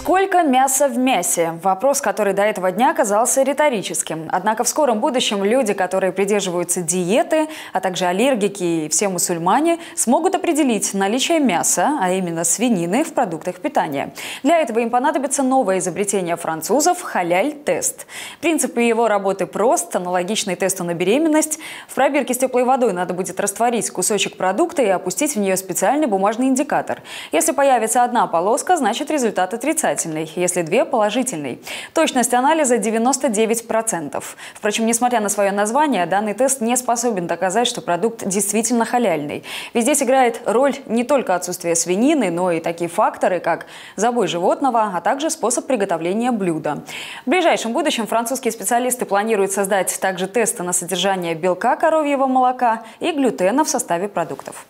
Сколько мяса в мясе? Вопрос, который до этого дня казался риторическим. Однако в скором будущем люди, которые придерживаются диеты, а также аллергики и все мусульмане, смогут определить наличие мяса, а именно свинины, в продуктах питания. Для этого им понадобится новое изобретение французов – халяль-тест. Принцип его работы прост, аналогичный тесту на беременность. В пробирке с теплой водой надо будет растворить кусочек продукта и опустить в нее специальный бумажный индикатор. Если появится одна полоска, значит результат отрицательный если две – положительный. Точность анализа 99%. Впрочем, несмотря на свое название, данный тест не способен доказать, что продукт действительно халяльный. Ведь здесь играет роль не только отсутствие свинины, но и такие факторы, как забой животного, а также способ приготовления блюда. В ближайшем будущем французские специалисты планируют создать также тесты на содержание белка коровьего молока и глютена в составе продуктов.